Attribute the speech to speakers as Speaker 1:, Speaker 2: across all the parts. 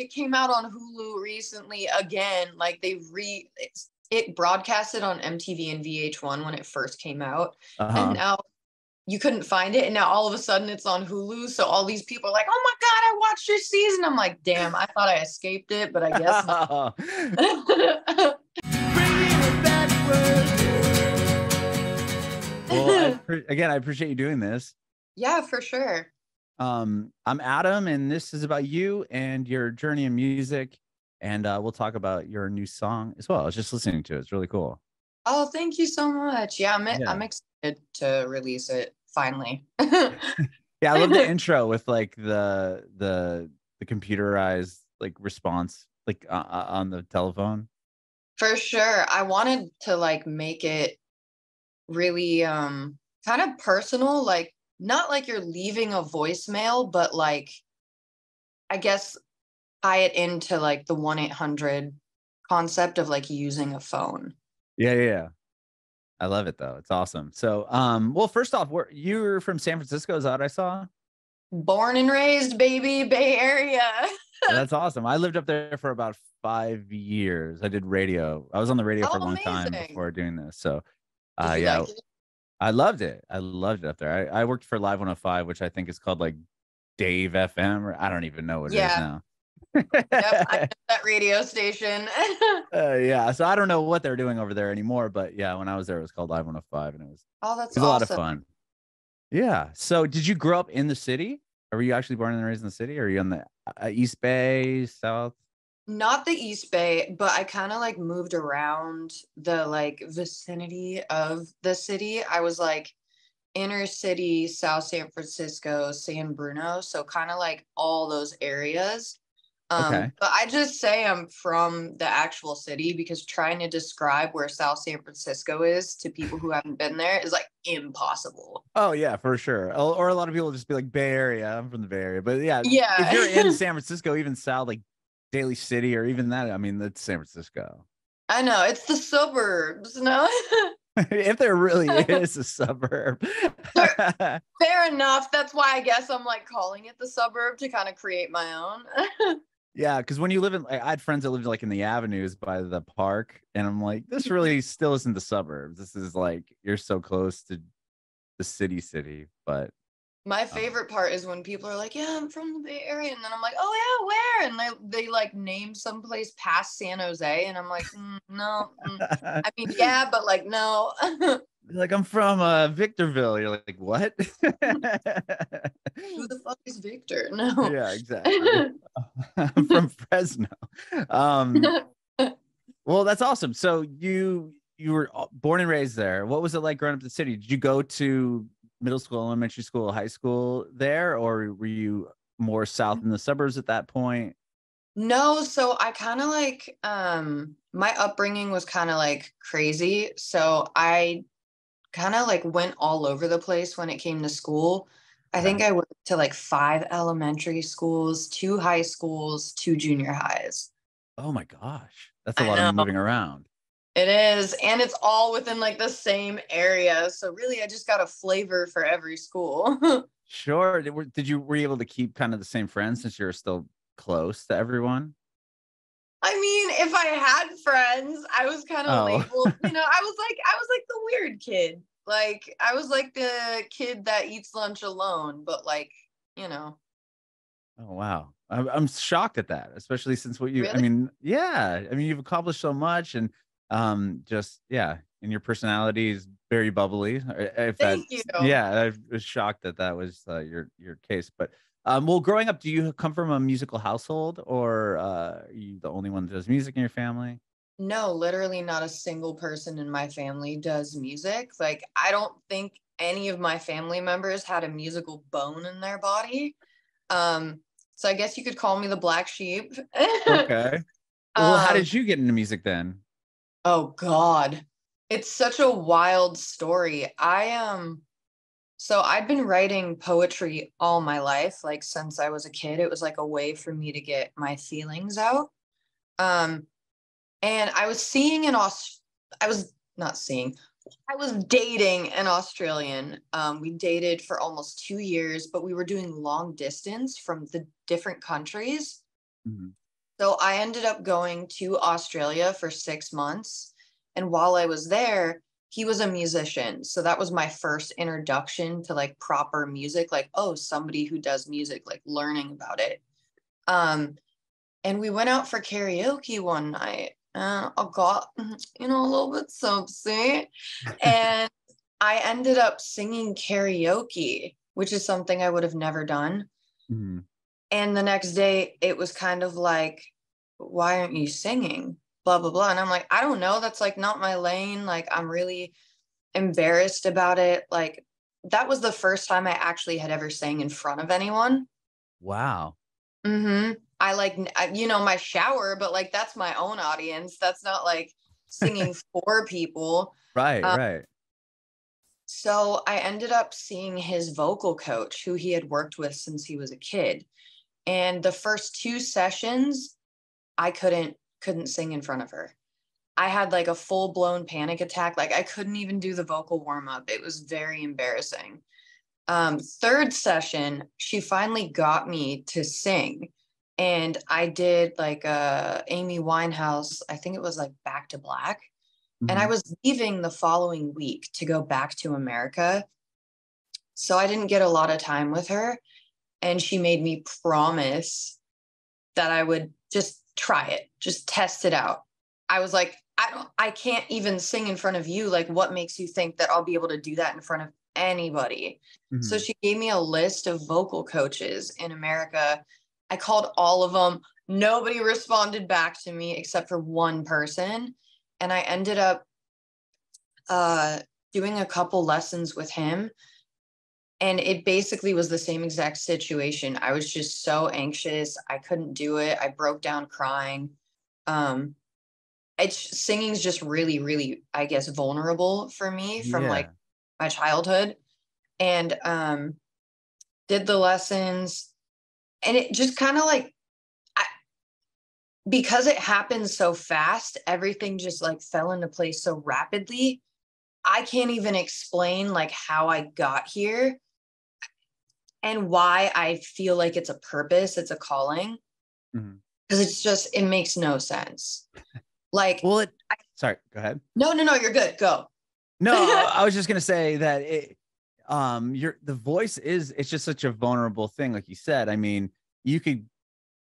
Speaker 1: it came out on Hulu recently again. Like they re it broadcasted on MTV and VH1 when it first came out,
Speaker 2: Uh-huh.
Speaker 1: and now you couldn't find it, and now all of a sudden it's on Hulu. So all these people are like, "Oh my god, I watched your season!" I'm like, "Damn, I thought I escaped it, but I guess." not."
Speaker 2: well, I appre- again, I appreciate you doing this.
Speaker 1: yeah, for sure.
Speaker 2: Um, I'm Adam, and this is about you and your journey in music. And uh, we'll talk about your new song as well. I was just listening to it. It's really cool.
Speaker 1: Oh, thank you so much. Yeah, I'm
Speaker 2: Yeah.
Speaker 1: I'm excited to release it finally.
Speaker 2: Yeah, I love the intro with like the the the computerized like response like uh, uh, on the telephone.
Speaker 1: For sure. I wanted to like make it really um kind of personal, like not like you're leaving a voicemail, but like I guess tie it into like the 1-800 concept of like using a phone.
Speaker 2: Yeah, yeah, yeah. I love it though. It's awesome. So, um, well, first off, where you're from San Francisco, is that I saw?
Speaker 1: Born and raised, baby, Bay Area.
Speaker 2: That's awesome. I lived up there for about five years. I did radio. I was on the radio for a
Speaker 1: Oh,
Speaker 2: long time before doing this. So, uh, yeah,
Speaker 1: like?
Speaker 2: I loved it. I loved it up there. I, I worked for Live 105, which I think is called like Dave FM, or I don't even know what it is
Speaker 1: Yeah.
Speaker 2: now.
Speaker 1: Yep, that radio station.
Speaker 2: Uh, yeah, so I don't know what they're doing over there anymore, but yeah, when I was there, it was called Live 105, and it was
Speaker 1: oh, that's
Speaker 2: was a lot of fun. Yeah. So, did you grow up in the city? Or were you actually born and raised in the city? Or are you on the uh, East Bay, South?
Speaker 1: Not the east bay but i kind of like moved around the like vicinity of the city i was like inner city south san francisco san bruno so kind of like all those areas um
Speaker 2: Okay.
Speaker 1: but i just say i'm from the actual city because trying to describe where south san francisco is to people who haven't been there is like impossible
Speaker 2: Oh yeah, for sure. Or, or a lot of people just be like Bay Area. I'm from the Bay Area, but yeah,
Speaker 1: Yeah.
Speaker 2: If you're in San Francisco, even South, like Daly City, or even that, I mean, that's San Francisco.
Speaker 1: i know it's the suburbs no
Speaker 2: if there really is a suburb.
Speaker 1: Fair enough. That's why I guess I'm like calling it the suburb to kind of create my own.
Speaker 2: yeah, because when you live in, like, I had friends that lived like in the avenues by the park, and I'm like, this mm-hmm. really still isn't the suburbs. This is like you're so close to the city, city. But
Speaker 1: my favorite part is when people are like, "Yeah, I'm from the Bay Area," and then I'm like, "Oh yeah, where?" And they they like name someplace past San Jose, and I'm like, mm, "No, mm. I mean, yeah, but like, no."
Speaker 2: like I'm from uh Victorville. You're like, what?
Speaker 1: Who the fuck is Victor? No.
Speaker 2: yeah, exactly. I'm from Fresno. Um, well, that's awesome. So you you were uh, born and raised there. What was it like growing up in the city? Did you go to middle school, elementary school, high school there, or were you more south in the suburbs at that point?
Speaker 1: No, so I kind of like um my upbringing was kind of like crazy. So I kind of like went all over the place when it came to school. I think I went to like five elementary schools, two high schools, two junior highs.
Speaker 2: Oh my gosh, that's a lot of moving around.
Speaker 1: It is, and it's all within like the same area. So really I just got a flavor for every school.
Speaker 2: Sure. Did, were, did you were you able to keep kind of the same friends since you're still close to everyone?
Speaker 1: I mean, if I had friends, I was kind of
Speaker 2: Oh.
Speaker 1: labeled, you know, I was like, I was like the weird kid. Like, I was like the kid that eats lunch alone, but like, you know,
Speaker 2: Oh wow, I'm, I'm shocked at that, especially since what you. I mean, yeah, I mean you've accomplished so much, and um, just yeah, and your personality is very bubbly. uh, If
Speaker 1: Thank you.
Speaker 2: yeah, I was shocked that that was uh, your your case. But um, well, growing up, do you come from a musical household, or uh, are you the only one that does music in your family?
Speaker 1: no, literally not a single person in my family does music. Like, I don't think any of my family members had a musical bone in their body. Um, so I guess you could call me the black sheep.
Speaker 2: Okay. well, how
Speaker 1: Um,
Speaker 2: did you get into music then?
Speaker 1: Oh God. It's such a wild story. I um so I'd been writing poetry all my life, like since I was a kid. It was like a way for me to get my feelings out. Um and I was seeing an Aus I was not seeing, I was dating an Australian. Um, we dated for almost two years, but we were doing long distance from the different countries.
Speaker 2: Mhm.
Speaker 1: So I ended up going to Australia for six months. And while I was there, he was a musician. So that was my first introduction to like proper music, like, oh, somebody who does music, like learning about it. Um, and we went out for karaoke one night. And I got, you know, a little bit subsy. and I ended up singing karaoke, which is something I would have never done. Mm-hmm. And the next day, it was kind of like, why aren't you singing? Blah, blah, blah. And I'm like, I don't know. That's like not my lane. Like, I'm really embarrassed about it. Like, that was the first time I actually had ever sang in front of anyone.
Speaker 2: Wow.
Speaker 1: Mm-hmm. I like, you know, my shower, but like, that's my own audience. That's not like singing for people.
Speaker 2: Right, um, right.
Speaker 1: So I ended up seeing his vocal coach, who he had worked with since he was a kid. And the first two sessions, I couldn't couldn't sing in front of her. I had like a full blown panic attack. Like I couldn't even do the vocal warm up. It was very embarrassing. Um, third session, she finally got me to sing, and I did like a Amy Winehouse. I think it was like Back to Black Mm-hmm. And I mm-hmm. was leaving the following week to go back to America. So I didn't get a lot of time with her. And she made me promise that I would just try it, just test it out. I was like, I don't, I can't even sing in front of you. Like, what makes you think that I'll be able to do that in front of anybody? Mm-hmm. So she gave me a list of vocal coaches in America. I called all of them. Nobody responded back to me except for one person and I ended up uh, doing a couple lessons with him. And it basically was the same exact situation. I was just so anxious. I couldn't do it. I broke down crying. Um, it's singing's just really, really, I guess, vulnerable for me from yeah. like my childhood. And um, did the lessons. And it just kind of like because it happened so fast, everything just like fell into place so rapidly. I can't even explain like how I got here and why I feel like it's a purpose, it's a calling. Because mm-hmm. it's just, it makes no sense. Like,
Speaker 2: well, it, I, sorry, go ahead.
Speaker 1: No, no, no, you're good. Go.
Speaker 2: No, I was just gonna say that it, um, your the voice is it's just such a vulnerable thing, like you said. I mean, you could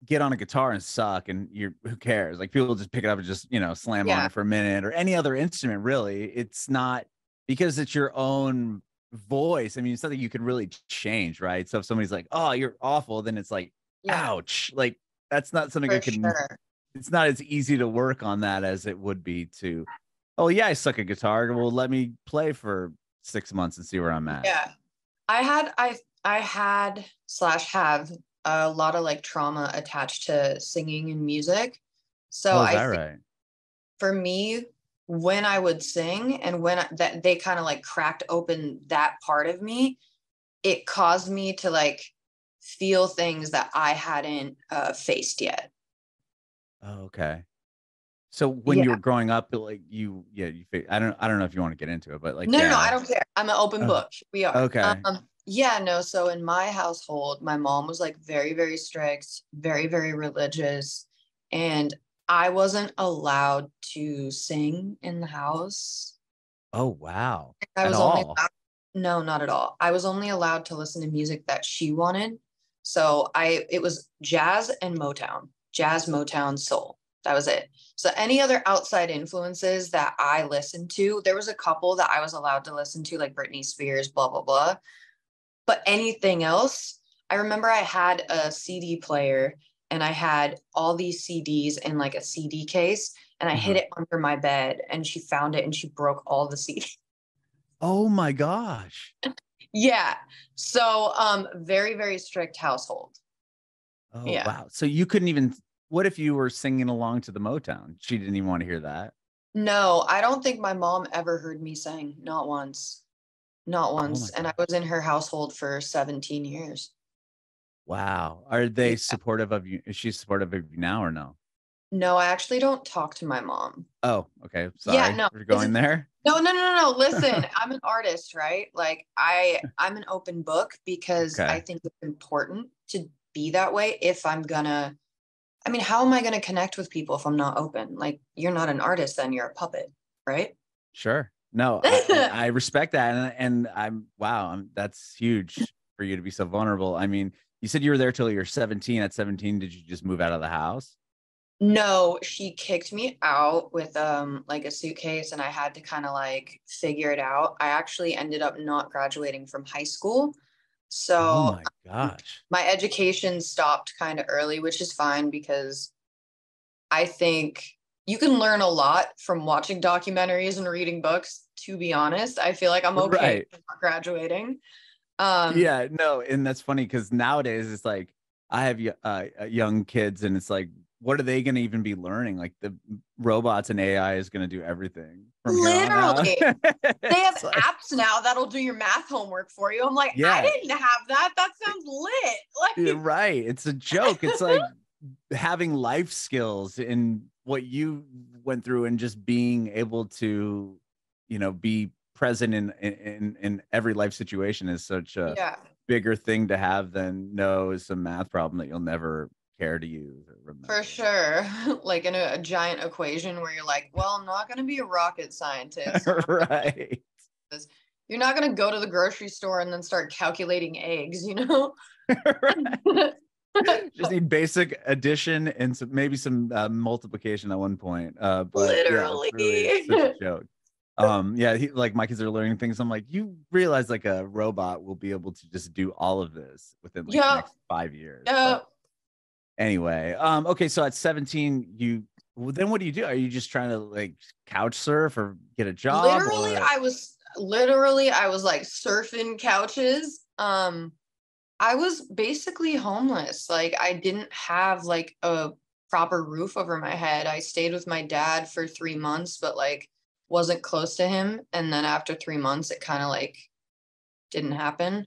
Speaker 2: get on a guitar and suck and you're who cares like people just pick it up and just you know slam yeah. on it for a minute or any other instrument really it's not because it's your own voice i mean it's something you can really change right so if somebody's like oh you're awful then it's like yeah. ouch like that's not something for i can sure. it's not as easy to work on that as it would be to oh yeah i suck at guitar well let me play for six months and see where i'm at
Speaker 1: yeah i had i i had slash have a lot of like trauma attached to singing and music. So oh, I right? for me, when I would sing and when I, that they kind of like cracked open that part of me, it caused me to like feel things that I hadn't uh, faced yet.
Speaker 2: Oh, okay. So when yeah. you were growing up, like you, yeah, you, I don't, I don't know if you want to get into it, but like,
Speaker 1: no, yeah. no, I don't care. I'm an open oh, book. We are.
Speaker 2: Okay. Um,
Speaker 1: yeah, no. So in my household, my mom was like very, very strict, very, very religious. And I wasn't allowed to sing in the house.
Speaker 2: Oh, wow.
Speaker 1: I was at only allowed, no, not at all. I was only allowed to listen to music that she wanted. So I it was jazz and Motown, jazz, Motown, soul. That was it. So any other outside influences that I listened to, there was a couple that I was allowed to listen to, like Britney Spears, blah, blah, blah. But anything else, I remember I had a CD player and I had all these CDs in like a CD case and I hid mm-hmm. it under my bed and she found it and she broke all the CDs.
Speaker 2: Oh my gosh.
Speaker 1: yeah. So um very very strict household.
Speaker 2: Oh yeah. wow. So you couldn't even what if you were singing along to the Motown? She didn't even want to hear that.
Speaker 1: No, I don't think my mom ever heard me sing, not once. Not oh once. Oh and I was in her household for 17 years.
Speaker 2: Wow. Are they yeah. supportive of you? Is she supportive of you now or no?
Speaker 1: No, I actually don't talk to my mom.
Speaker 2: Oh, okay. Sorry yeah, no, You're going there.
Speaker 1: No, no, no, no. Listen, I'm an artist, right? Like I, I'm an open book because okay. I think it's important to be that way if I'm gonna I mean, how am I going to connect with people if I'm not open? Like, you're not an artist, then you're a puppet, right?
Speaker 2: Sure. No, I, I respect that, and, and I'm wow, I'm, that's huge for you to be so vulnerable. I mean, you said you were there till you're 17. At 17, did you just move out of the house?
Speaker 1: No, she kicked me out with um like a suitcase and I had to kind of like figure it out. I actually ended up not graduating from high school. So
Speaker 2: oh my gosh.
Speaker 1: My education stopped kind of early, which is fine because I think you can learn a lot from watching documentaries and reading books, to be honest. I feel like I'm okay right. not graduating.
Speaker 2: Um yeah, no, and that's funny because nowadays it's like I have uh, young kids and it's like what are they going to even be learning? Like the robots and AI is going to do everything.
Speaker 1: Literally, they have like, apps now that'll do your math homework for you. I'm like, yeah. I didn't have that. That sounds lit.
Speaker 2: Like, yeah, right? It's a joke. It's like having life skills in what you went through and just being able to, you know, be present in in in every life situation is such a yeah. bigger thing to have than know some math problem that you'll never care to use
Speaker 1: For sure. like in a, a, giant equation where you're like, well, I'm not going to be a rocket scientist.
Speaker 2: right.
Speaker 1: You're not going to go to the grocery store and then start calculating eggs, you know?
Speaker 2: Just need basic addition and some, maybe some uh, multiplication at one point. Uh, but literally, yeah, really such a joke. Um, yeah, he, like my kids are learning things. I'm like, you realize like a robot will be able to just do all of this within like yeah. five years.
Speaker 1: Yeah. But,
Speaker 2: anyway um okay so at 17 you well, then what do you do are you just trying to like couch surf or get a job
Speaker 1: literally
Speaker 2: or?
Speaker 1: i was literally i was like surfing couches um i was basically homeless like i didn't have like a proper roof over my head i stayed with my dad for three months but like wasn't close to him and then after three months it kind of like didn't happen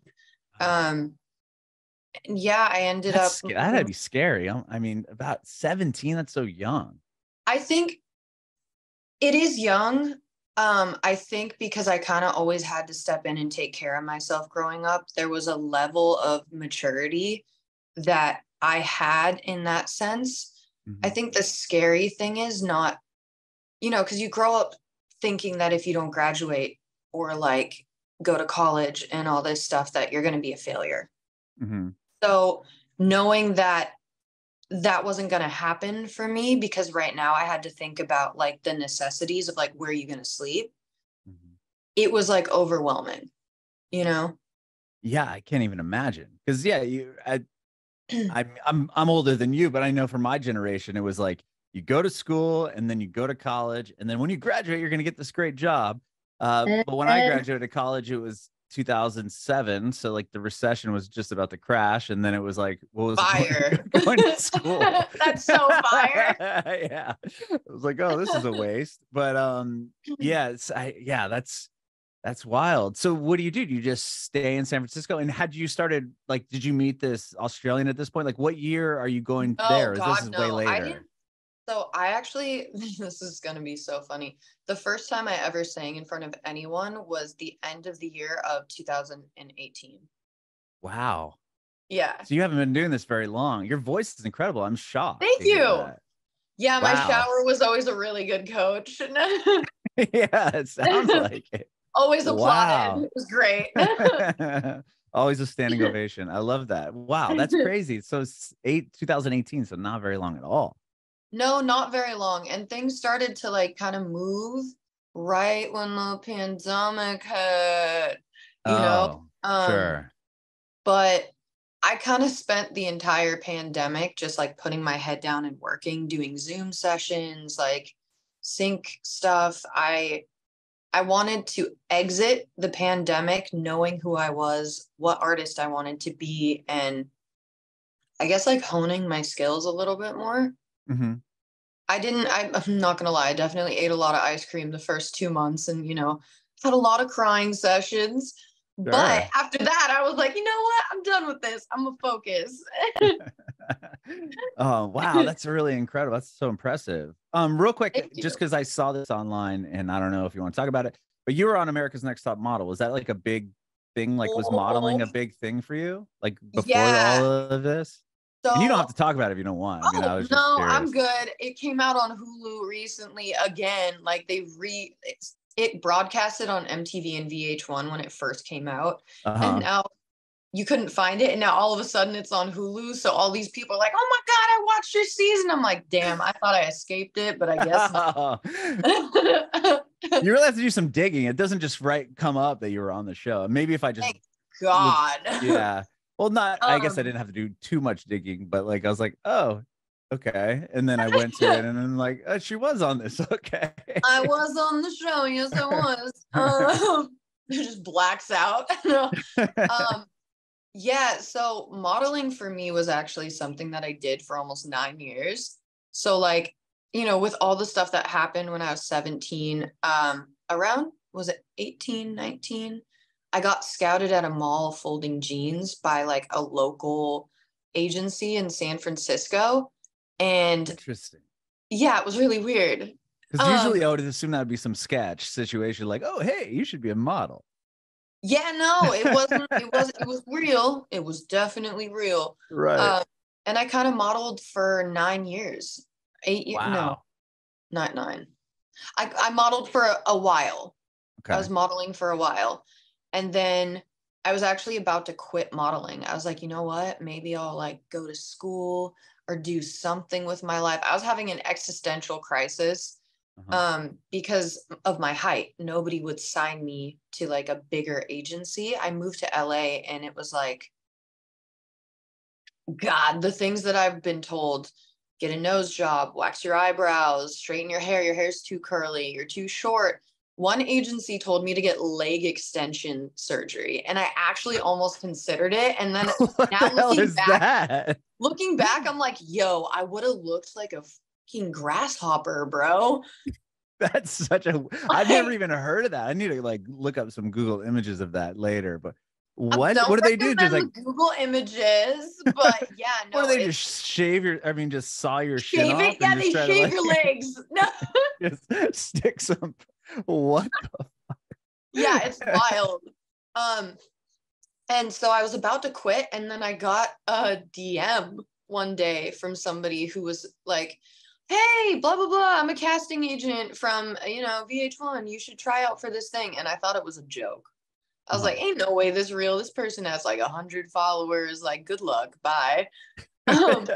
Speaker 1: um yeah, I ended
Speaker 2: that's,
Speaker 1: up.
Speaker 2: That'd be scary. I mean, about 17, that's so young.
Speaker 1: I think it is young. Um, I think because I kind of always had to step in and take care of myself growing up, there was a level of maturity that I had in that sense. Mm-hmm. I think the scary thing is not, you know, because you grow up thinking that if you don't graduate or like go to college and all this stuff, that you're going to be a failure. Mm-hmm. So knowing that that wasn't going to happen for me because right now I had to think about like the necessities of like where are you going to sleep. Mm-hmm. It was like overwhelming, you know.
Speaker 2: Yeah, I can't even imagine because yeah, you I, I'm I'm I'm older than you, but I know for my generation it was like you go to school and then you go to college and then when you graduate you're going to get this great job. Uh, but when I graduated college, it was 2007 so like the recession was just about to crash and then it was like what was
Speaker 1: fire.
Speaker 2: Going to school.
Speaker 1: That's so fire.
Speaker 2: Yeah. I was like oh this is a waste. But um yeah it's i yeah that's that's wild. So what do you do? Do you just stay in san francisco? And had you started like did you meet this australian at this point? Like what year are you going oh, there?
Speaker 1: God,
Speaker 2: this is
Speaker 1: no.
Speaker 2: way later
Speaker 1: so I actually, this is going to be so funny. The first time I ever sang in front of anyone was the end of the year of 2018.
Speaker 2: Wow.
Speaker 1: Yeah.
Speaker 2: So you haven't been doing this very long. Your voice is incredible. I'm shocked.
Speaker 1: Thank you. Yeah, wow. my shower was always a really good coach.
Speaker 2: yeah, it sounds like it.
Speaker 1: Always applauded. Wow. It was great.
Speaker 2: always a standing ovation. I love that. Wow, that's crazy. So eight 2018, so not very long at all.
Speaker 1: No, not very long. And things started to like kind of move right when the pandemic hit, you oh, know?
Speaker 2: Um, sure.
Speaker 1: But I kind of spent the entire pandemic just like putting my head down and working, doing Zoom sessions, like sync stuff. I I wanted to exit the pandemic knowing who I was, what artist I wanted to be, and I guess like honing my skills a little bit more. Mm-hmm. I didn't, I, I'm not gonna lie, I definitely ate a lot of ice cream the first two months and, you know, had a lot of crying sessions. Sure. But after that, I was like, you know what? I'm done with this. I'm gonna focus.
Speaker 2: oh wow, that's really incredible. That's so impressive. Um, real quick, just because I saw this online and I don't know if you want to talk about it, but you were on America's Next Top Model. Was that like a big thing? Like, was modeling a big thing for you? Like before yeah. all of this?
Speaker 1: So
Speaker 2: and you don't have to talk about it if you don't want. I mean, I
Speaker 1: Oh,
Speaker 2: was
Speaker 1: no, I'm good. It came out on Hulu recently again. Like they re it broadcasted on MTV and VH1 when it first came out.
Speaker 2: Uh-huh.
Speaker 1: And now you couldn't find it. And now all of a sudden it's on Hulu. So all these people are like, oh my God, I watched your season. I'm like, damn, I thought I escaped it, but I guess not.
Speaker 2: you really have to do some digging. It doesn't just right come up that you were on the show. Maybe if I just
Speaker 1: Thank God.
Speaker 2: yeah. Well, not I guess I
Speaker 1: Um,
Speaker 2: didn't have to do too much digging, but like I was like, oh, okay. And then I went to it and then like, oh, she was on this. Okay.
Speaker 1: I was on the show. Yes, I was. Um, it just blacks out. No. um yeah so modeling for me was actually something that i did for almost nine years so like you know with all the stuff that happened when i was 17 um around was it 18 19 i got scouted at a mall folding jeans by like a local agency in san francisco and
Speaker 2: Interesting.
Speaker 1: yeah it was really weird
Speaker 2: Because
Speaker 1: Um,
Speaker 2: usually I would assume that would be some sketch situation like, oh, hey, you should be a model.
Speaker 1: yeah no it wasn't it was it was real it was definitely real
Speaker 2: Right.
Speaker 1: Um, and I kind of modeled for nine years, eight years. No,
Speaker 2: wow.
Speaker 1: not nine. I, I modeled for a, a while.
Speaker 2: Okay.
Speaker 1: I was modeling for a while. And then I was actually about to quit modeling. I was like, you know what? Maybe I'll like go to school or do something with my life. I was having an existential crisis
Speaker 2: Uh-huh.
Speaker 1: um, because of my height. Nobody would sign me to like a bigger agency. I moved to LA and it was like, God, the things that I've been told get a nose job, wax your eyebrows, straighten your hair, your hair's too curly, you're too short. One agency told me to get leg extension surgery, and I actually almost considered it. And then
Speaker 2: what
Speaker 1: now
Speaker 2: the
Speaker 1: looking back-
Speaker 2: that?
Speaker 1: looking back, I'm like, yo, I would have looked like a fucking grasshopper, bro.
Speaker 2: That's such a. I've never even heard of that. I need to like look up some Google images of that later. But what? What do they do? Just like
Speaker 1: Google images, but yeah, no.
Speaker 2: what do they just shave your? I mean, just saw your
Speaker 1: shave
Speaker 2: off
Speaker 1: it? Yeah, they shave
Speaker 2: like,
Speaker 1: your legs. No.
Speaker 2: just stick some. What? The fuck?
Speaker 1: Yeah it's wild um and so i was about to quit and then i got a dm one day from somebody who was like hey blah blah blah i'm a casting agent from you know vh1 you should try out for this thing and i thought it was a joke i was
Speaker 2: Uh-huh.
Speaker 1: like ain't no way this real this person has like a hundred followers like good luck bye um,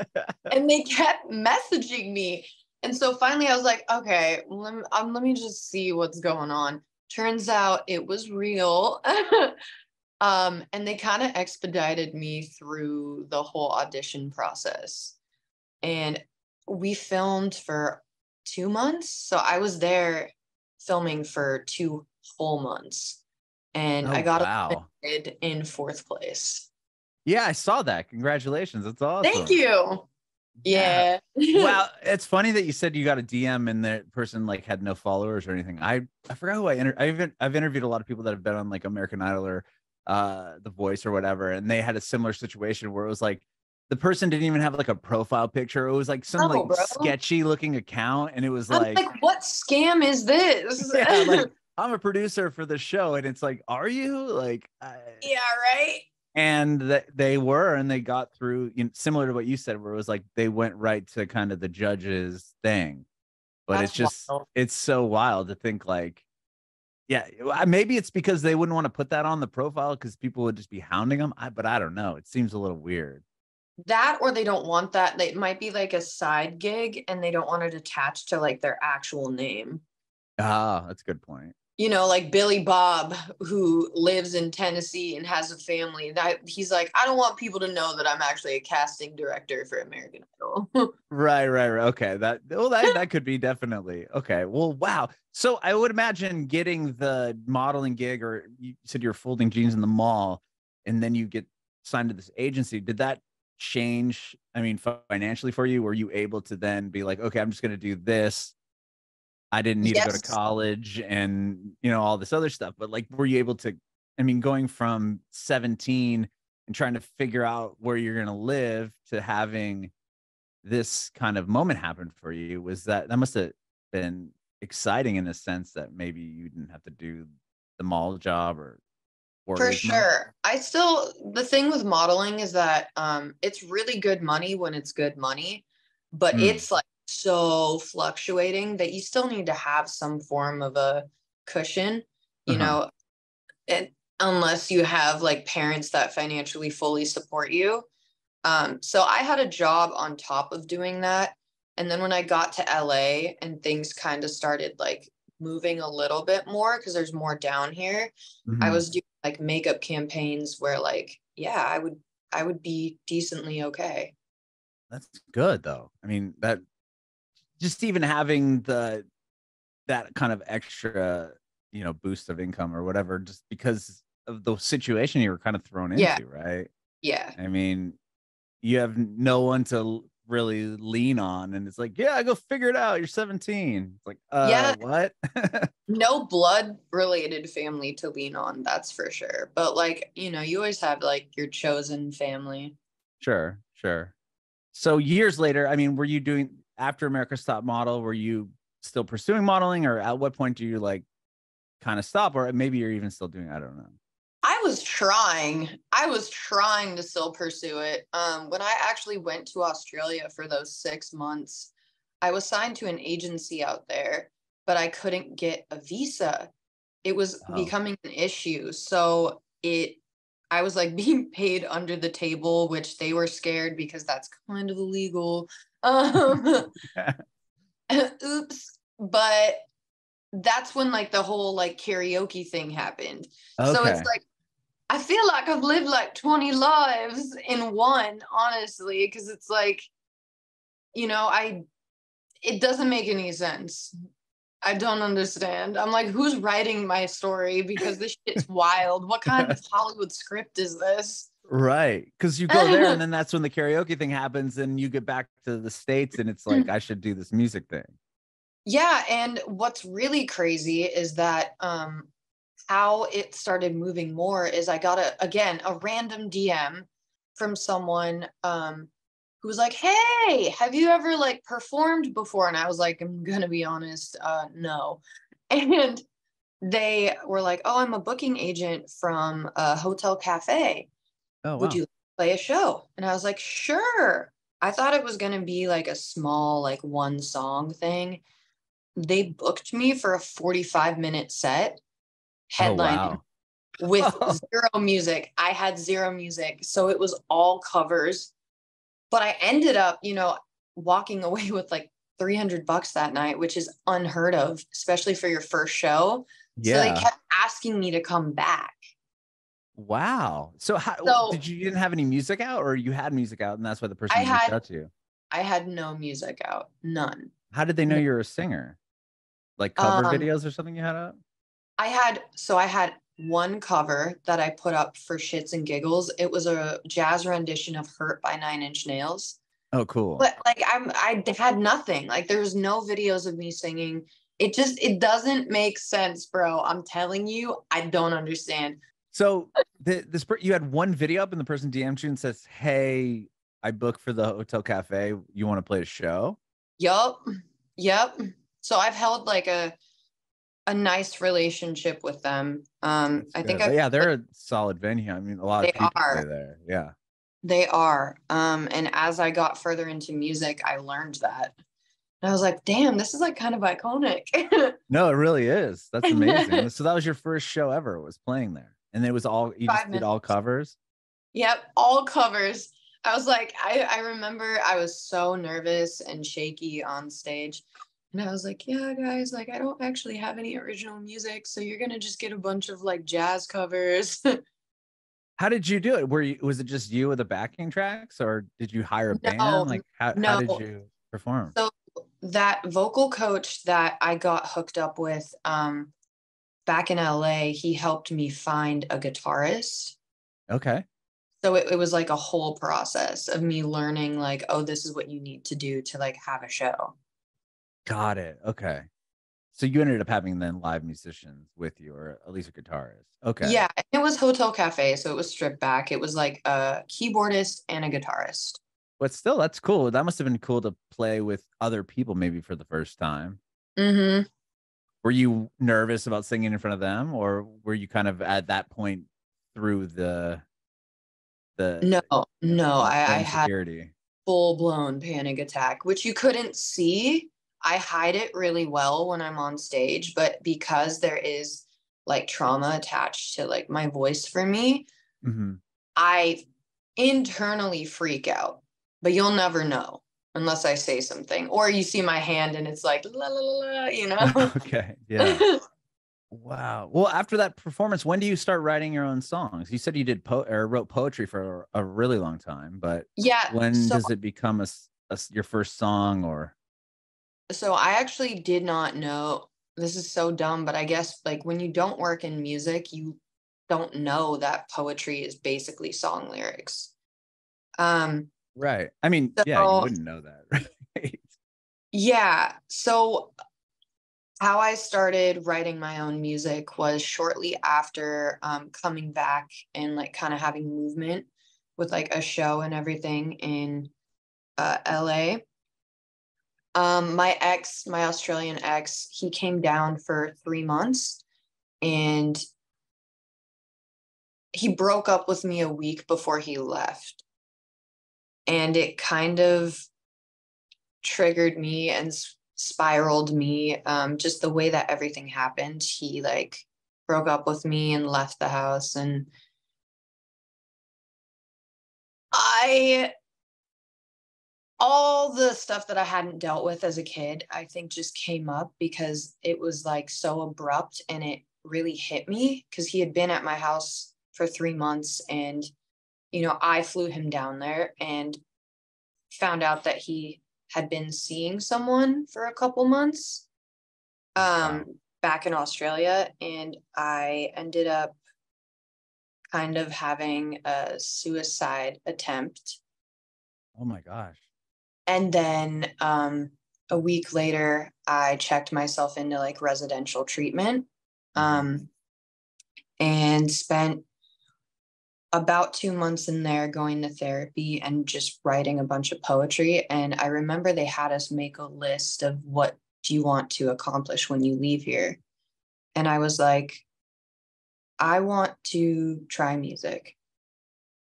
Speaker 1: and they kept messaging me. And so finally, I was like, okay, let me, um, let me just see what's going on. Turns out it was real. um, and they kind of expedited me through the whole audition process. And we filmed for two months. So I was there filming for two whole months. And I
Speaker 2: Oh,
Speaker 1: got
Speaker 2: wow.
Speaker 1: in fourth place.
Speaker 2: Yeah, I saw that. Congratulations. That's awesome.
Speaker 1: Thank you. Yeah.
Speaker 2: wow, it's funny that you said you got a DM and that person like had no followers or anything. I I forgot who I inter- I've I've interviewed a lot of people that have been on like American Idol or uh The Voice or whatever, and they had a similar situation where it was like the person didn't even have like a profile picture. It was like some
Speaker 1: No,
Speaker 2: like
Speaker 1: bro.
Speaker 2: sketchy looking account, and it was
Speaker 1: I'm
Speaker 2: like,
Speaker 1: like, what scam is this?
Speaker 2: yeah, like I'm a producer for the show, and it's like, are you like? I,
Speaker 1: yeah, right.
Speaker 2: And that they were and they got through you know, similar to what you said where it was like they went right to kind of the judges thing but
Speaker 1: That's
Speaker 2: it's just
Speaker 1: wild.
Speaker 2: it's so wild to think like yeah maybe it's because they wouldn't want to put that on the profile because people would just be hounding them I, but i don't know it seems a little weird
Speaker 1: That or they don't want that. They it might be like a side gig and they don't want it attached to like their actual name.
Speaker 2: ah that's a good point
Speaker 1: You know, like Billy Bob, who lives in Tennessee and has a family. That he's like, I don't want people to know that I'm actually a casting director for American Idol.
Speaker 2: right right right okay that well that, that could be definitely okay well wow so i would imagine getting the modeling gig or you said you're folding jeans in the mall and then you get signed to this agency did that change i mean financially for you were you able to then be like okay i'm just going to do this i didn't need to go to college and you know all this other stuff but like were you able to i mean going from 17 and trying to figure out where you're going to live to having this kind of moment happen for you was that that must have been exciting in a sense that maybe you didn't have to do the mall job or
Speaker 1: For sure. I still the thing with modeling is that um it's really good money when it's good money, but mm. it's like so fluctuating that you still need to have some form of a cushion, you uh-huh. know, and unless you have like parents that financially fully support you. Um, so I had a job on top of doing that. And then when I got to LA and things kind of started like moving a little bit more because there's more down here, mm-hmm. I was doing like makeup campaigns where like, yeah, I would I would be decently okay.
Speaker 2: That's good though. I mean, that just even having the that kind of extra, you know, boost of income or whatever, just because of the situation you were kind of thrown into,
Speaker 1: yeah.
Speaker 2: right?
Speaker 1: Yeah.
Speaker 2: I mean, you have no one to really lean on and it's like yeah go figure it out you're 17 it's like uh yeah what
Speaker 1: no blood related family to lean on that's for sure but like you know you always have like your chosen family
Speaker 2: sure sure so years later i mean were you doing after america's top model were you still pursuing modeling or at what point do you like kind of stop or maybe you're even still doing i don't know
Speaker 1: I was trying. I was trying to still pursue it. Um, when I actually went to Australia for those six months, I was signed to an agency out there, but I couldn't get a visa. It was oh. becoming an issue. So it I was like being paid under the table, which they were scared because that's kind of illegal. Um, oops. But that's when like the whole like karaoke thing happened. Okay. So it's like I feel like I've lived like 20 lives in one, honestly, because it's like, you know, I, it doesn't make any sense. I don't understand. I'm like, who's writing my story? Because this shit's wild. What kind of Hollywood script is this?
Speaker 2: Right. Because you go there and then that's when the karaoke thing happens and you get back to the States and it's like, I should do this music thing.
Speaker 1: Yeah. And what's really crazy is that um, how it started moving more is I got a again a random DM from someone um who was like, "Hey, have you ever like performed before?" And I was like, "I'm gonna be honest, uh, no." And they were like, "Oh, I'm a booking agent from a hotel cafe. Oh, wow. Would you play a show?" And I was like, "Sure." I thought it was gonna be like a small like one song thing. They booked me for a 45 minute set headline oh, wow. with zero music. I had zero music. So it was all covers. But I ended up, you know, walking away with like 300 bucks that night, which is unheard of, especially for your first show. Yeah. So they kept asking me to come back.
Speaker 2: Wow. So how so, did you, you didn't have any music out or you had music out and that's why the person I reached had, out to you?
Speaker 1: I had no music out. None.
Speaker 2: How did they know you were a singer? Like cover um, videos or something you had out?
Speaker 1: I had so I had one cover that I put up for shits and giggles. It was a jazz rendition of "Hurt" by Nine Inch Nails.
Speaker 2: Oh, cool!
Speaker 1: But like I'm, I had nothing. Like there was no videos of me singing. It just it doesn't make sense, bro. I'm telling you, I don't understand.
Speaker 2: So the, this you had one video up, and the person DM'd you and says, "Hey, I booked for the hotel cafe. You want to play a show?"
Speaker 1: Yup, yep. So I've held like a a nice relationship with them. Um, I think I
Speaker 2: yeah, they're a solid venue. I mean, a lot of people are there. Yeah,
Speaker 1: they are. Um, and as I got further into music, I learned that. And I was like, damn, this is like kind of iconic.
Speaker 2: no, it really is. That's amazing. so that was your first show ever was playing there. And it was all you just did all covers?
Speaker 1: Yep, all covers. I was like, I, I remember I was so nervous and shaky on stage. And I was like, yeah, guys, like I don't actually have any original music. So you're gonna just get a bunch of like jazz covers.
Speaker 2: how did you do it? Were you was it just you with the backing tracks or did you hire a band? No, like how, no. how did you perform?
Speaker 1: So that vocal coach that I got hooked up with um back in LA, he helped me find a guitarist.
Speaker 2: Okay.
Speaker 1: So it, it was like a whole process of me learning like, oh, this is what you need to do to like have a show.
Speaker 2: Got it. Okay. So you ended up having then live musicians with you, or at least a guitarist. Okay.
Speaker 1: Yeah, it was Hotel Cafe, so it was stripped back. It was like a keyboardist and a guitarist.
Speaker 2: But still, that's cool. That must have been cool to play with other people, maybe for the first time.
Speaker 1: Mm-hmm.
Speaker 2: Were you nervous about singing in front of them, or were you kind of at that point through the the
Speaker 1: No, no, I, I had full blown panic attack, which you couldn't see. I hide it really well when I'm on stage, but because there is like trauma attached to like my voice for me,
Speaker 2: Mhm.
Speaker 1: I internally freak out, but you'll never know unless I say something or you see my hand and it's like la la la, la you know.
Speaker 2: okay. Yeah. Wow. Well, after that performance, when do you start writing your own songs? You said you did po- or wrote poetry for a really long time, but
Speaker 1: yeah.
Speaker 2: when
Speaker 1: so,
Speaker 2: does it become a, a s- your first song or
Speaker 1: so I actually did not know this is so dumb, but I guess like when you don't work in music, you don't know that poetry is basically song lyrics. Um
Speaker 2: right? I mean, yeah, you wouldn't know that, right?
Speaker 1: Yeah. So, how I started writing my own music was shortly after um, coming back and like kind of having movement with like a show and everything in uh, LA. Um, my ex, my Australian ex, he came down for three months and he broke up with me a week before he left. And it kind of triggered me and spiraled me um just the way that everything happened. He like broke up with me and left the house and i all the stuff that i hadn't dealt with as a kid i think just came up because it was like so abrupt and it really hit me because he had been at my house for three months and you know i flew him down there and found out that he had been seeing someone for a couple months um
Speaker 2: Wow.
Speaker 1: back in Australia and I ended up kind of having a suicide attempt
Speaker 2: Oh my gosh.
Speaker 1: and then um a week later I checked myself into like residential treatment um and spent about two months in there going to therapy and just writing a bunch of poetry. And I remember they had us make a list of what do you want to accomplish when you leave here. And I was like, I want to try music.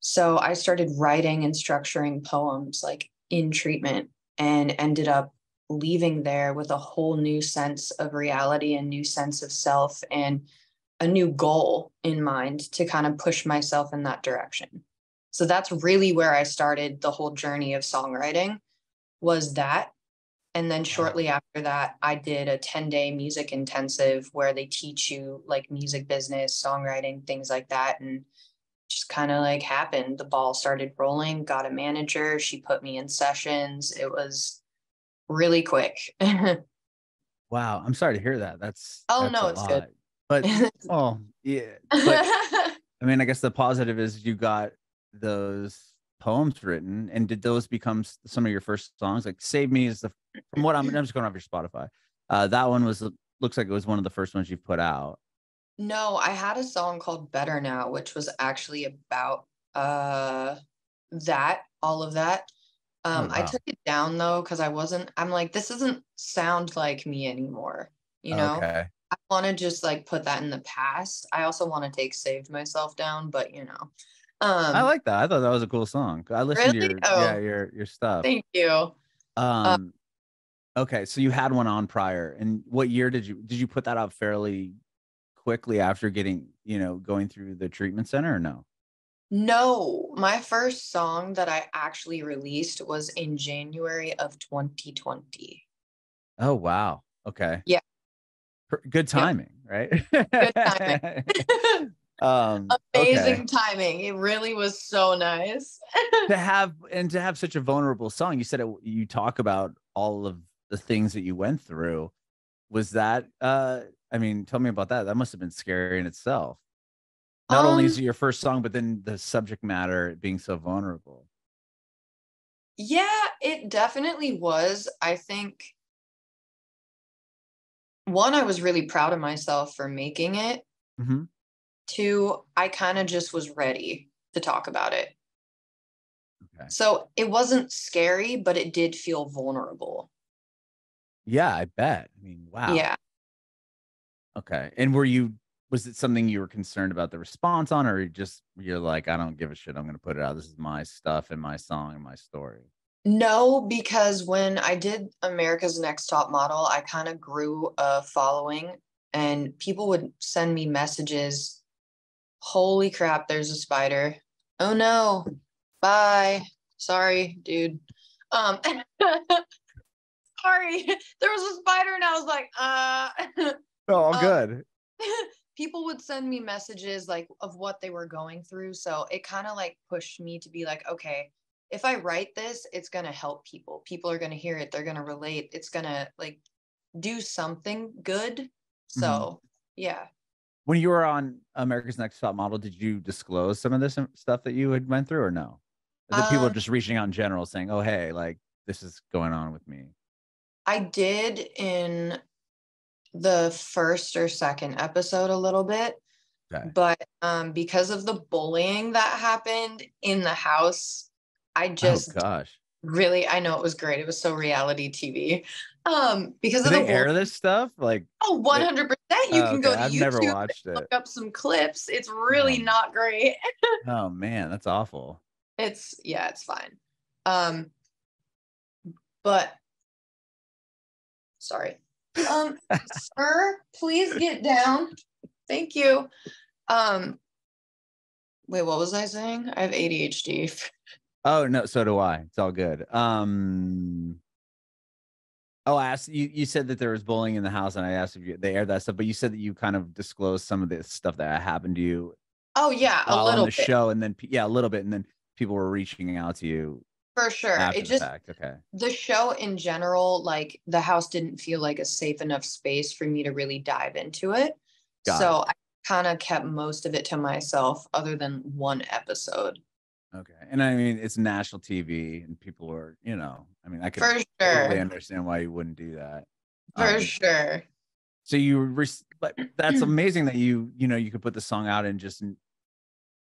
Speaker 1: So I started writing and structuring poems like in treatment and ended up leaving there with a whole new sense of reality and new sense of self and a new goal in mind to kind of push myself in that direction. So that's really where I started the whole journey of songwriting was that. And then shortly after that, I did a 10 day music intensive where they teach you like music business, songwriting, things like that. And just kind of like happened. The ball started rolling, got a manager. She put me in sessions. It was really quick.
Speaker 2: Wow. I'm sorry to hear that. That's
Speaker 1: Oh,
Speaker 2: that's
Speaker 1: no, it's good.
Speaker 2: But oh yeah. But I mean, I guess the positive is you got those poems written, and did those become some of your first songs? Like "Save Me" is the from what I'm. I'm just going off your Spotify. Uh, that one was looks like it was one of the first ones you've put out.
Speaker 1: No, I had a song called Better Now, which was actually about uh that, all of that. Um, I
Speaker 2: wow.
Speaker 1: took it down though because I wasn't, I'm like, this doesn't sound like me anymore, you know?
Speaker 2: Okay.
Speaker 1: I want to just like put that in the past. I also want to take Saved Myself down, but you know. Um,
Speaker 2: I like that. I thought that was a cool song. I listened
Speaker 1: Really?
Speaker 2: to your
Speaker 1: Oh.
Speaker 2: yeah your your stuff.
Speaker 1: thank you.
Speaker 2: Um, okay, so you had one on prior, and what year did you did you put that out fairly quickly after getting you know going through the treatment center or no?
Speaker 1: No, my first song that I actually released was in January of 2020.
Speaker 2: Oh wow. Okay.
Speaker 1: Yeah.
Speaker 2: Good timing, right?
Speaker 1: Good timing.
Speaker 2: um
Speaker 1: Amazing
Speaker 2: okay.
Speaker 1: timing. It really was so nice.
Speaker 2: to have and to have such a vulnerable song. You said it, you talk about all of the things that you went through. Was that uh I mean, tell me about that. That must have been scary in itself. Not only is
Speaker 1: Um,
Speaker 2: it your first song, but then the subject matter being so vulnerable.
Speaker 1: Yeah, it definitely was. I think one, I was really proud of myself for making it.
Speaker 2: Mhm.
Speaker 1: Two, I kind of just was ready to talk about it.
Speaker 2: Okay.
Speaker 1: So it wasn't scary, but it did feel vulnerable.
Speaker 2: Yeah, I bet. I mean, wow.
Speaker 1: Yeah.
Speaker 2: Okay. And were you was it something you were concerned about the response on, or just you're like, I don't give a shit. I'm going to put it out. This is my stuff and my song and my story.
Speaker 1: No, because when I did America's Next Top Model, I kind of grew a following and people would send me messages. Holy crap, there's a spider. Oh no. Bye. Sorry, dude. Um sorry. There was a spider and I was like, uh
Speaker 2: Oh, um, good.
Speaker 1: people would send me messages like of what they were going through. So it kind of like pushed me to be like, okay, if I write this, it's going to help people. People are going to hear it. They're going to relate. It's going to like do something good. So, mm-hmm. yeah.
Speaker 2: When you were on America's Next Top Model, did you disclose some of this stuff that you had went through or no? That um, people are just reaching out in general saying, oh, hey, like this is going on with me.
Speaker 1: I did in the first or second episode a little bit. Okay. But um, because of the bullying that happened in the house, I oh, just
Speaker 2: oh, gosh
Speaker 1: really I know it was great. It was so reality TV. Um because
Speaker 2: Do of they the air this stuff like
Speaker 1: oh 100 percent you oh, can okay. go to I've YouTube never watched it. look up some clips. It's really oh. not great.
Speaker 2: oh man, that's awful.
Speaker 1: It's yeah, it's fine. Um but sorry. Um sir, please get down. Thank you. Um wait, what was I saying? I have ADHD.
Speaker 2: Oh no, so do I. It's all good. Um Oh, I asked you. You said that there was bullying in the house, and I asked if you, they aired that stuff. But you said that you kind of disclosed some of this stuff that happened to you.
Speaker 1: Oh yeah, a little on the
Speaker 2: bit. show, and then yeah, a little bit, and then people were reaching out to you.
Speaker 1: For sure, it just fact. okay. The show in general, like the house, didn't feel like a safe enough space for me to really dive into it. Got so it. I kind of kept most of it to myself, other than one episode.
Speaker 2: Okay. And I mean, it's national TV and people are, you know, I mean, I could
Speaker 1: For sure.
Speaker 2: totally understand why you wouldn't do that.
Speaker 1: For um, sure.
Speaker 2: So you, re- but that's amazing that you, you know, you could put the song out and just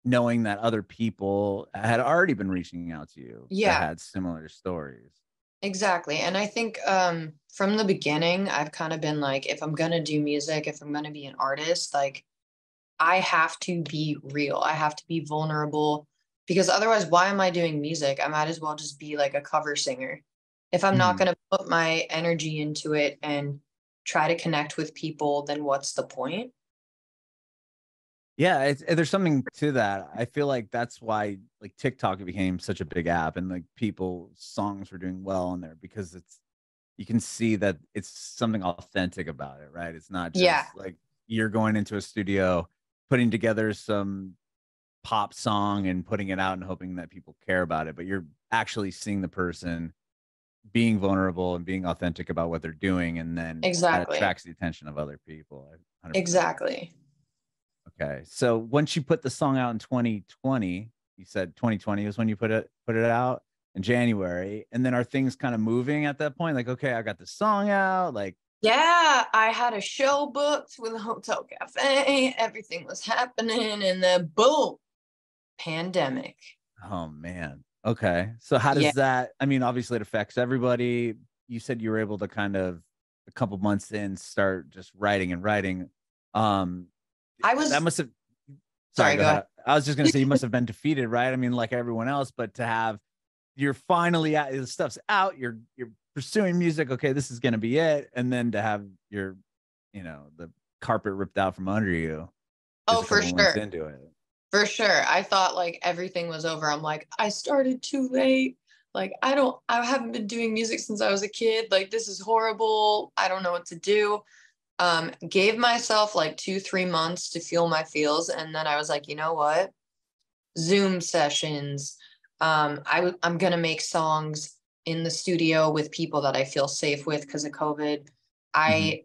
Speaker 2: knowing that other people had already been reaching out to you.
Speaker 1: Yeah.
Speaker 2: had similar stories.
Speaker 1: Exactly. And I think um, from the beginning, I've kind of been like, if I'm going to do music, if I'm going to be an artist, like I have to be real. I have to be vulnerable because otherwise why am i doing music? I might as well just be like a cover singer. If i'm mm. not going to put my energy into it and try to connect with people then what's the point?
Speaker 2: Yeah there's something to that. I feel like that's why like tiktok became such a big app and like people songs were doing well on there because it's you can see that it's something authentic about it right? It's not just yeah. like you're going into a studio putting together some pop song and putting it out and hoping that people care about it, but you're actually seeing the person being vulnerable and being authentic about what they're doing, and then
Speaker 1: exactly
Speaker 2: attracts the attention of other people.
Speaker 1: 100%. Exactly.
Speaker 2: Okay, so once you put the song out in 2020, you said 2020 was when you put it put it out in January, and then are things kind of moving at that point? Like, okay, I got the song out, like
Speaker 1: yeah, I had a show booked with a hotel cafe. Everything was happening, and then boom, pandemic.
Speaker 2: Oh man. Okay. So how does yeah. that I mean obviously it affects everybody. You said you were able to kind of a couple months in start just writing and writing. Um
Speaker 1: I was
Speaker 2: that must have sorry, sorry go, ahead. I was just gonna say you must have been defeated, right? I mean, like everyone else, but to have you're finally out the stuff's out, you're you're pursuing music, okay, this is gonna be it. And then to have your, you know, the carpet ripped out from under you.
Speaker 1: Oh, for sure.
Speaker 2: Into it.
Speaker 1: For sure. I thought like everything was over. I'm like, I started too late. Like, I don't, I haven't been doing music since I was a kid. Like, this is horrible. I don't know what to do. Um, gave myself like two, three months to feel my feels. And then I was like, you know what? Zoom sessions. Um, I w- I'm going to make songs in the studio with people that I feel safe with because of COVID. Mm-hmm. I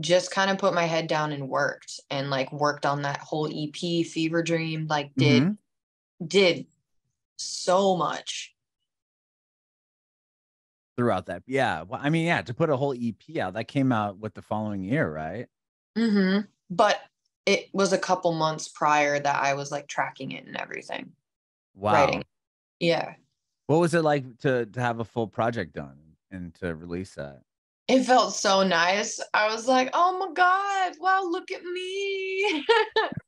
Speaker 1: just kind of put my head down and worked and like worked on that whole EP Fever Dream like did mm-hmm. did so much.
Speaker 2: Throughout that yeah well i mean yeah to put a whole ep out that came out with the following year right?
Speaker 1: Mm-hmm but it was a couple months prior that i was like tracking it and everything.
Speaker 2: Wow. Writing.
Speaker 1: yeah.
Speaker 2: What was it like to to have a full project done and to release that
Speaker 1: It felt so nice. I was like, oh my God, wow, look at
Speaker 2: me.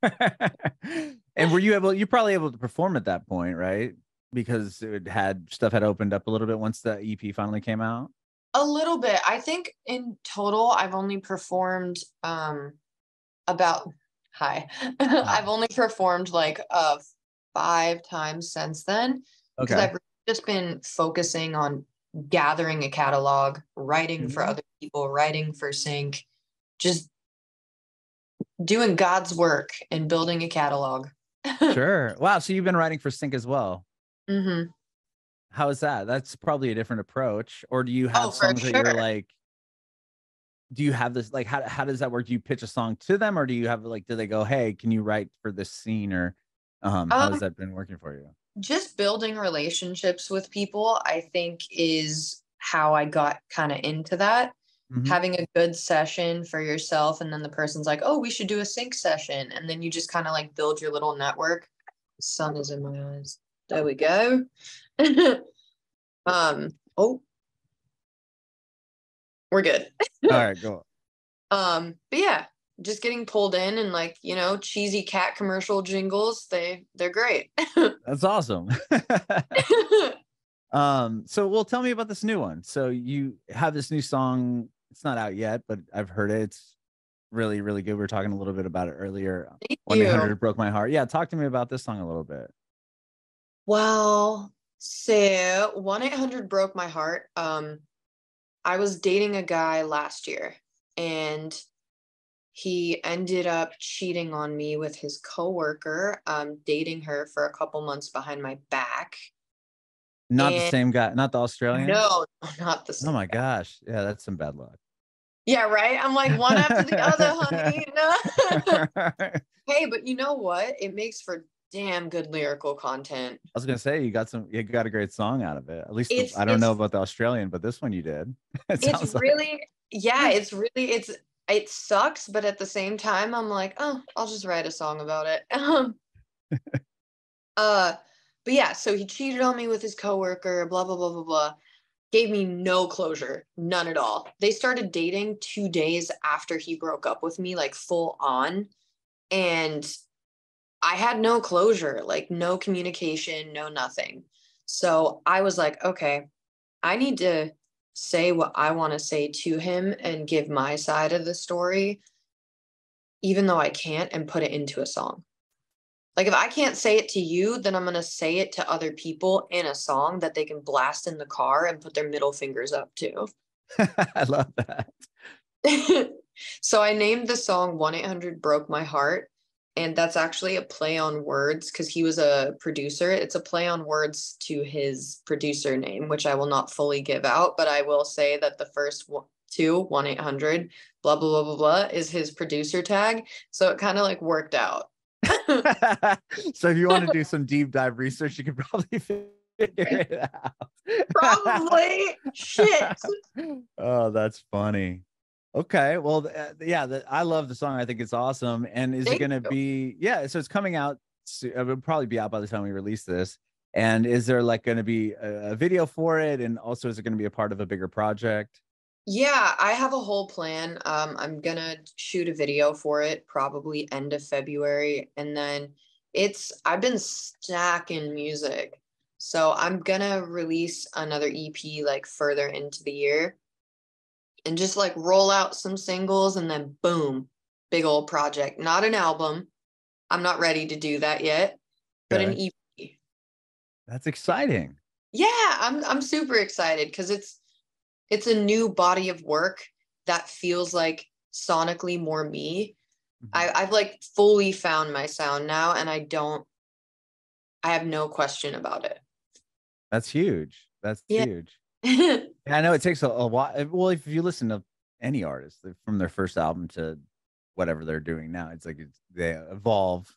Speaker 2: and were you able, You're probably able to perform at that point, right? Because it had stuff had opened up a little bit once the EP finally came out?
Speaker 1: A little bit. I think in total, I've only performed um about hi. I've only performed like uh five times since then. Because okay. I've just been focusing on gathering a catalog, writing mm-hmm. for other people, writing for Sync, just doing God's work and building a catalog.
Speaker 2: sure. Wow. So you've been writing for Sync as well.
Speaker 1: Mm-hmm.
Speaker 2: How is that? That's probably a different approach. Or do you have oh, songs sure. that you're like, do you have this like how, how does that work? Do you pitch a song to them or do you have like do they go, hey, can you write for this scene or um, how um, has that been working for you?
Speaker 1: Just building relationships with people, I think, is how I got kind of into that. Mm-hmm. Having a good session for yourself, and then the person's like, oh, we should do a sync session. And then you just kind of like build your little network. sun is in my eyes. There we go. um, oh, we're good.
Speaker 2: All right, go
Speaker 1: on. Um, but yeah, just getting pulled in and like you know cheesy cat commercial jingles they they're great.
Speaker 2: That's awesome. Um so well tell me about this new one. So you have this new song it's not out yet but i've heard it. It's really really good. We were talking a little bit about it earlier. 1-800 broke my heart. Yeah talk to me about this song a little bit.
Speaker 1: Well so 1-800 broke my heart. Um i was dating a guy last year and he ended up cheating on me with his coworker, um, dating her for a couple months behind my back.
Speaker 2: Not and the same guy, not the Australian.
Speaker 1: No, not the
Speaker 2: same. Oh my guy. gosh, yeah, that's some bad luck.
Speaker 1: Yeah, right. I'm like one after the other, honey. No. hey, but you know what? It makes for damn good lyrical content.
Speaker 2: I was gonna say you got some, you got a great song out of it. At least the, I don't know about the Australian, but this one you did.
Speaker 1: it it's really, like... yeah, it's really, it's it sucks, but at the same time, I'm like, oh, I'll just write a song about it. Uh, but yeah, so he cheated on me with his coworker, blah blah blah blah blah. Gave me no closure, none at all. They started dating two days after he broke up with me, like full on, and I had no closure, like no communication, no nothing. So I was like, okay, I need to say what I want to say to him and give my side of the story, even though I can't, and put it into a song. Like if I can't say it to you, then I'm going to say it to other people in a song that they can blast in the car and put their middle fingers up to.
Speaker 2: I love that.
Speaker 1: so I named the song 1 800 Broke My Heart and that's actually a play on words because he was a producer. It's a play on words to his producer name, which I will not fully give out, but I will say that the first one, two, 1 800, blah, blah, blah, blah, blah, is his producer tag. So it kind of like worked out.
Speaker 2: so if you want to do some deep dive research, you could probably figure it out.
Speaker 1: probably. Shit.
Speaker 2: Oh, that's funny. Okay. Well, uh, yeah, the, I love the song. I think it's awesome. And is Thank it going to be, yeah, so it's coming out. It will probably be out by the time we release this. And is there like going to be a, a video for it? And also, is it going to be a part of a bigger project?
Speaker 1: Yeah, I have a whole plan. Um, I'm going to shoot a video for it probably end of February. And then it's, I've been stacking music. So I'm going to release another EP like further into the year and just like roll out some singles and then boom, big old project. Not an album. I'm not ready to do that yet, but an EP.
Speaker 2: That's exciting.
Speaker 1: Yeah, I'm I'm super excited because it's it's a new body of work that feels like sonically more me. Mm-hmm. I, I've like fully found my sound now and I don't I have no question about it.
Speaker 2: That's huge. That's yeah. huge. yeah, I know it takes a, a while. Well, if you listen to any artist from their first album to whatever they're doing now, it's like it's, they evolve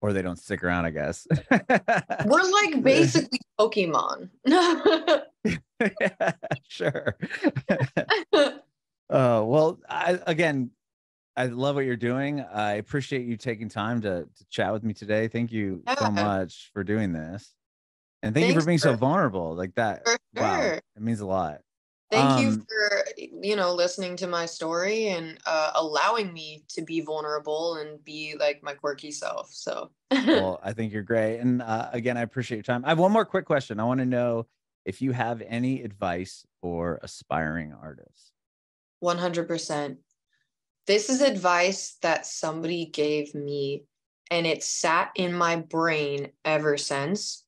Speaker 2: or they don't stick around, I guess.
Speaker 1: We're like basically Pokemon.
Speaker 2: yeah, sure. uh, well, I, again, I love what you're doing. I appreciate you taking time to, to chat with me today. Thank you so much for doing this. And thank Thanks you for being for, so vulnerable like that. Sure. Wow. It means a lot.
Speaker 1: Thank um, you for you know, listening to my story and uh, allowing me to be vulnerable and be like my quirky self. So,
Speaker 2: well, I think you're great. And uh, again, I appreciate your time. I have one more quick question. I want to know if you have any advice for aspiring artists.
Speaker 1: 100%. This is advice that somebody gave me, and it sat in my brain ever since.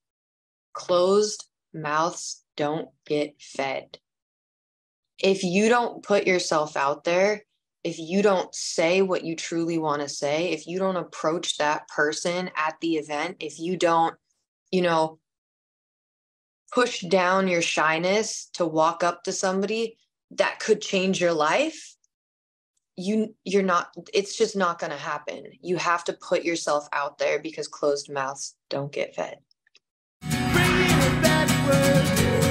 Speaker 1: Closed mouths don't get fed if you don't put yourself out there, if you don't say what you truly want to say, if you don't approach that person at the event, if you don't, you know, push down your shyness to walk up to somebody that could change your life, you you're not it's just not going to happen. You have to put yourself out there because closed mouths don't get fed. world.